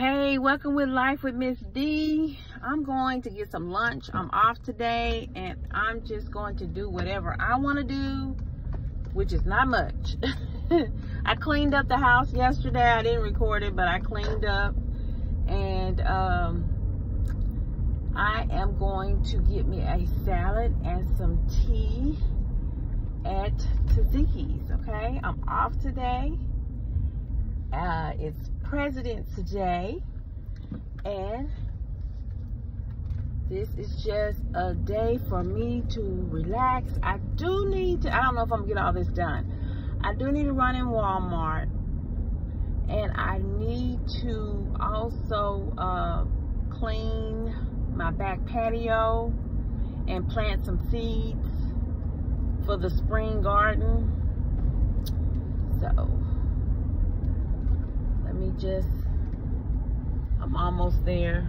Hey, welcome with Life with Miss Dee. I'm going to get some lunch. I'm off today and I'm just going to do whatever I want to do, which is not much. I cleaned up the house yesterday. I didn't record it, but I cleaned up and um, I am going to get me a salad and some tea at Taziki's, okay? I'm off today. Uh, it's President's Day, and this is just a day for me to relax. I do need to, I don't know if I'm gonna get all this done. I do need to run in Walmart, and I need to also uh, clean my back patio and plant some seeds for the spring garden. So, me just, I'm almost there.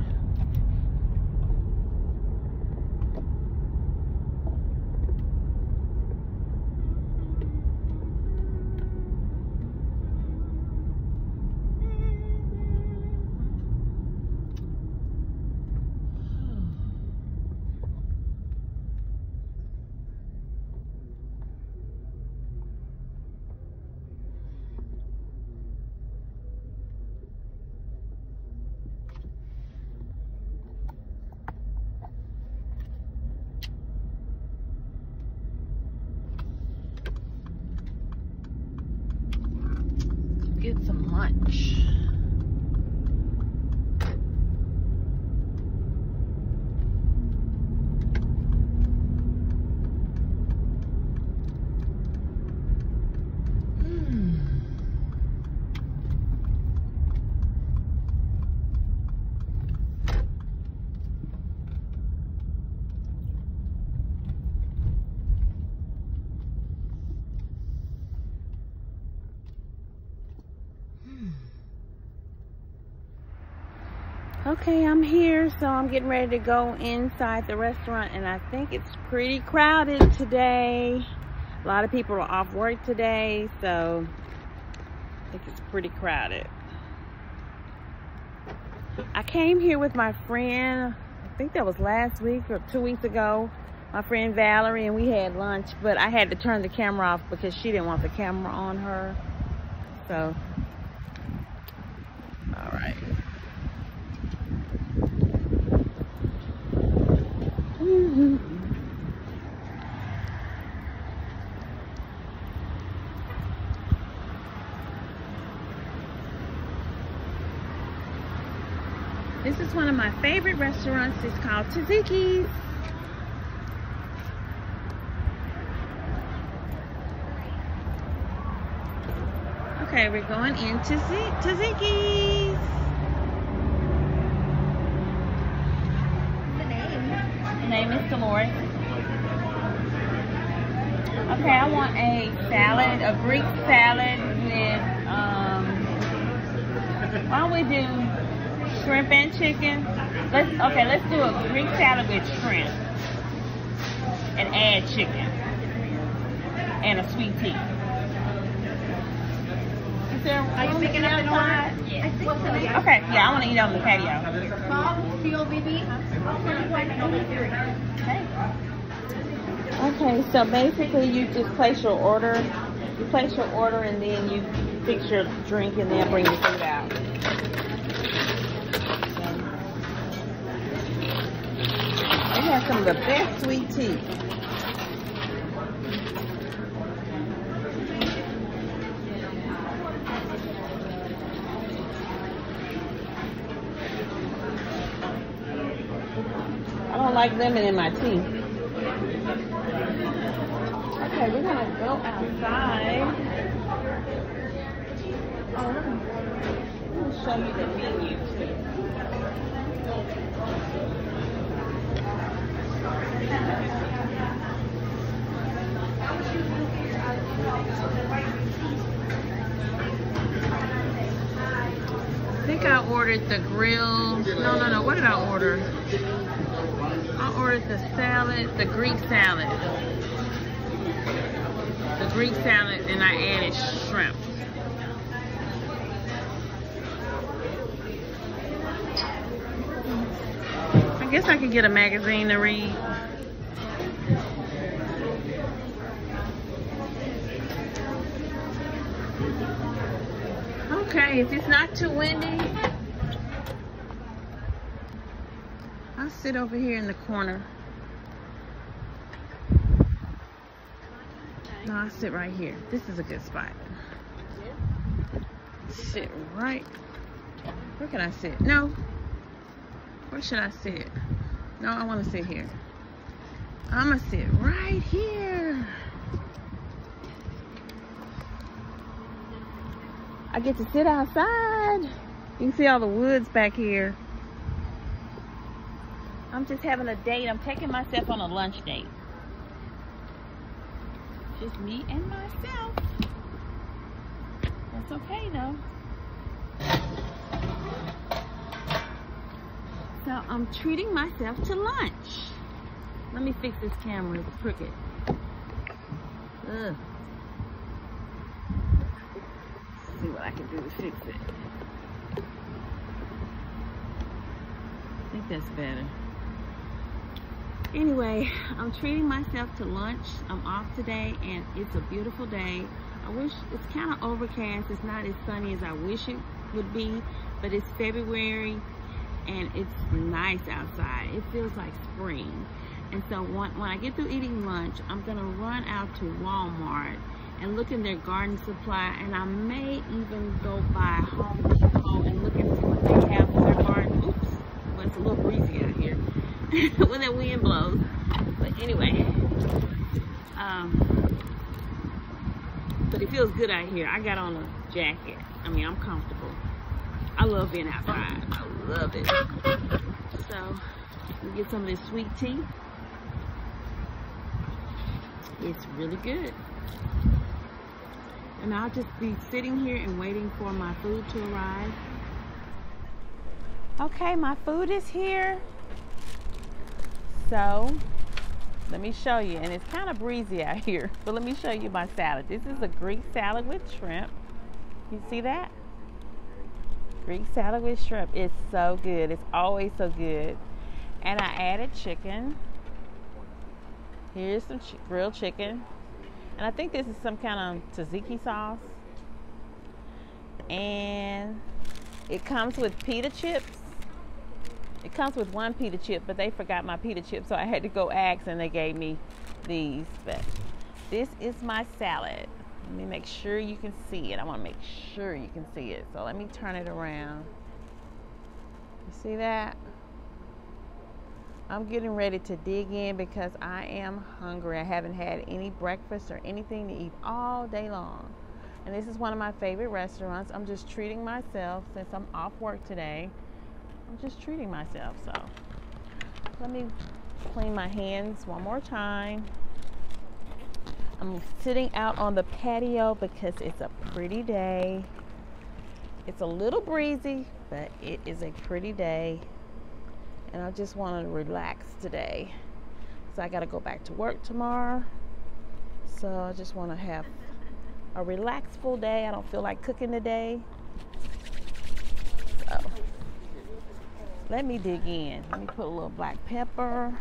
Some Okay, I'm here, so I'm getting ready to go inside the restaurant, and I think it's pretty crowded today. A lot of people are off work today, so I think it's pretty crowded. I came here with my friend, I think that was last week or two weeks ago, my friend Valerie, and we had lunch, but I had to turn the camera off because she didn't want the camera on her. So, all right. This is one of my favorite restaurants. It's called Taziki's. Okay, we're going into Taziki's. The name is Dolores. Okay, I want a salad, a Greek salad with, um, why don't we do shrimp and chicken? Let's, okay, let's do a Greek salad with shrimp and add chicken and a sweet tea. Is there Are you room picking up an outside? order? I. Okay, yeah, I want to eat on the patio. Okay. Okay, so basically you just place your order. You place your order and then you fix your drink and then bring the food out. Have some of the best sweet tea. I don't like lemon in my tea. Okay, we're gonna go outside. Oh, let me show you the menu ordered the grill. No, no, no. What did I order? I ordered the salad, the Greek salad. The Greek salad, and I added shrimp. I guess I could get a magazine to read. Okay, if it's not too windy, sit over here in the corner. No, I'll sit right here. This is a good spot. Sit right. Where can I sit? No. Where should I sit? No, I want to sit here. I'm going to sit right here. I get to sit outside. You can see all the woods back here. I'm just having a date. I'm taking myself on a lunch date. Just me and myself. That's okay though. So I'm treating myself to lunch. Let me fix this camera. It's crooked. Ugh. see what I can do to fix it. I think that's better. Anyway, I'm treating myself to lunch. I'm off today and it's a beautiful day. I wish it's kind of overcast. It's not as sunny as I wish it would be, but it's February and it's nice outside. It feels like spring. And so when, I get through eating lunch, I'm gonna run out to Walmart and look in their garden supply and I may even go by Home Depot and look see what they have in their garden. Oops, well it's a little breezy out here when that wind blows. But anyway, um, but it feels good out here. I got on a jacket. I mean, I'm comfortable. I love being outside. I love it. So, we get some of this sweet tea. It's really good. And I'll just be sitting here and waiting for my food to arrive. Okay, my food is here. So, let me show you. And it's kind of breezy out here, but let me show you my salad. This is a Greek salad with shrimp. You see that? Greek salad with shrimp. It's so good. It's always so good. And I added chicken. Here's some ch grilled chicken. And I think this is some kind of tzatziki sauce. And it comes with pita chips. It comes with one pita chip, but they forgot my pita chip, so I had to go ask and they gave me these. But this is my salad. Let me make sure you can see it. I want to make sure you can see it. So let me turn it around. You see that? I'm getting ready to dig in because I am hungry. I haven't had any breakfast or anything to eat all day long. And this is one of my favorite restaurants. I'm just treating myself since I'm off work today. I'm just treating myself. So let me clean my hands one more time. I'm sitting out on the patio because it's a pretty day. It's a little breezy, but it is a pretty day. And I just want to relax today. So I got to go back to work tomorrow. So I just want to have a relaxful day. I don't feel like cooking today. So let me dig in. Let me put a little black pepper.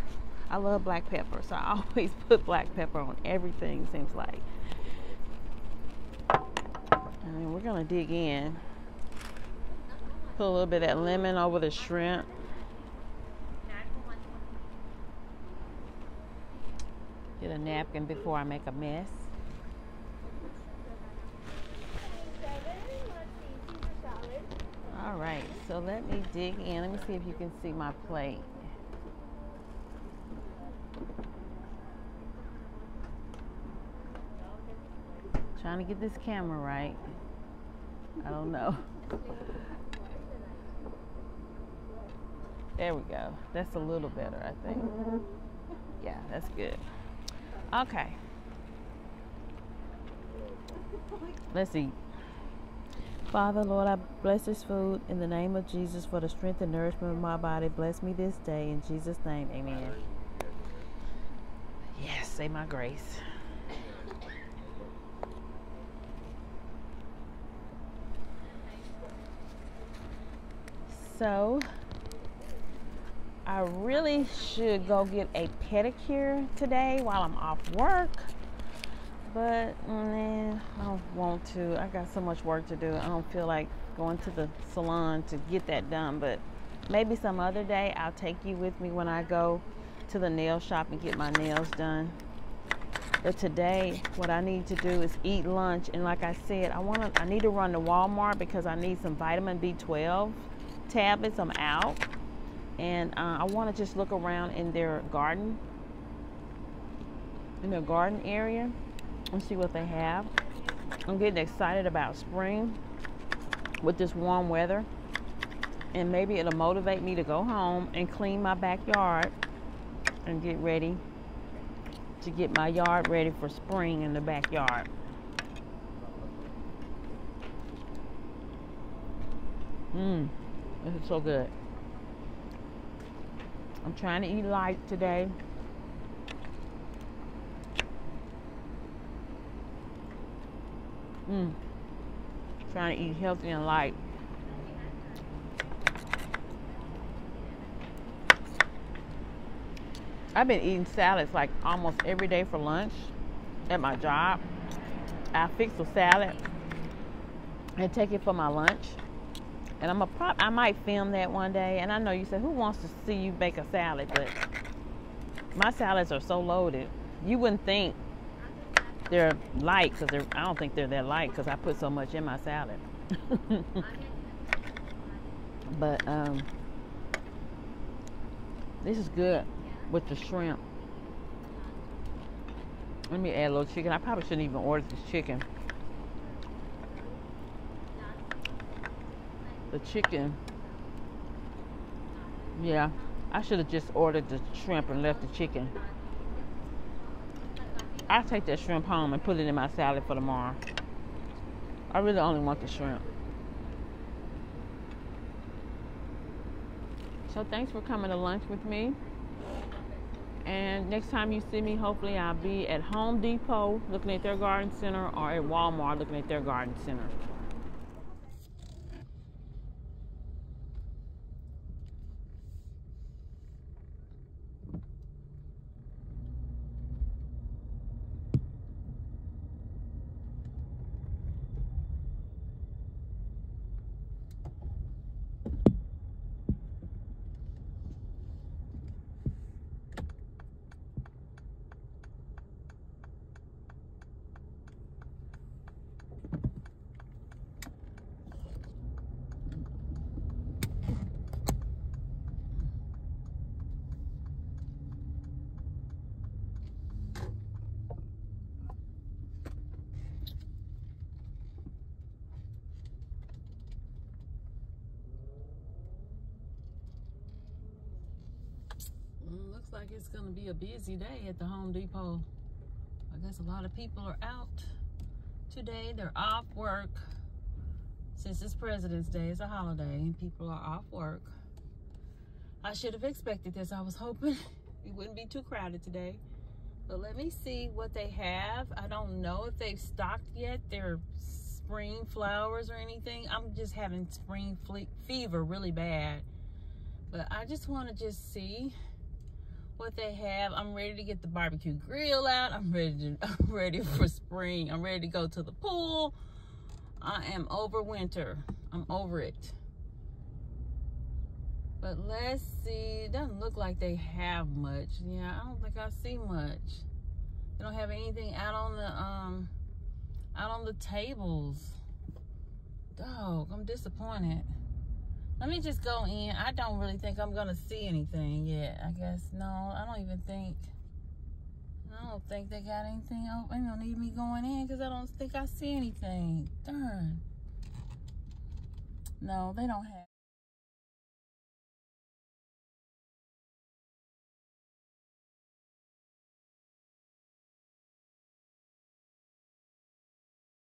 I love black pepper, so I always put black pepper on everything, seems like. And we're gonna dig in. Put a little bit of that lemon over the shrimp. Get a napkin before I make a mess. All right, let me dig in. Let me see if you can see my plate. Trying to get this camera right. I don't know. There we go. That's a little better, I think. Yeah, that's good. Okay. Let's eat. Father, Lord, I bless this food in the name of Jesus for the strength and nourishment of my body. Bless me this day. In Jesus' name, amen. Yes, say my grace. So, I really should go get a pedicure today while I'm off work. But man, I don't want to. I got so much work to do. I don't feel like going to the salon to get that done. But maybe some other day I'll take you with me when I go to the nail shop and get my nails done. But today, what I need to do is eat lunch. And like I said, I want to. I need to run to Walmart because I need some vitamin B12 tablets. I'm out and uh, I want to just look around in their garden, in their garden area, and see what they have. I'm getting excited about spring with this warm weather, and maybe it'll motivate me to go home and clean my backyard and get ready to get my yard ready for spring in the backyard. Mmm, this is so good. I'm trying to eat light today. Mm. Trying to eat healthy and light. I've been eating salads like almost every day for lunch at my job. I fix a salad and take it for my lunch. And I'm a prop. I might film that one day. And I know you said, who wants to see you bake a salad? But my salads are so loaded. You wouldn't think they're light because I don't think they're that light because I put so much in my salad. but um, this is good with the shrimp. Let me add a little chicken. I probably shouldn't even order this chicken. the chicken. Yeah, I should have just ordered the shrimp and left the chicken. I'll take that shrimp home and put it in my salad for tomorrow. I really only want the shrimp. So thanks for coming to lunch with me. And next time you see me, hopefully I'll be at Home Depot looking at their garden center or at Walmart looking at their garden center. Looks like it's going to be a busy day at the Home Depot. I guess a lot of people are out today. They're off work. Since it's President's Day, it's a holiday, and people are off work. I should have expected this. I was hoping it wouldn't be too crowded today. But let me see what they have. I don't know if they've stocked yet their spring flowers or anything. I'm just having spring fever really bad. But I just want to just see what they have. I'm ready to get the barbecue grill out. I'm ready to, I'm ready for spring. I'm ready to go to the pool. I am over winter. I'm over it. But let's see. It doesn't look like they have much. Yeah, I don't think I see much. They don't have anything out on the um out on the tables. Dog, I'm disappointed. Let me just go in. I don't really think I'm to see anything yet. I guess, no, I don't even think, I don't think they got anything open. They don't need me going in because I don't think I see anything. Darn. No, they don't have.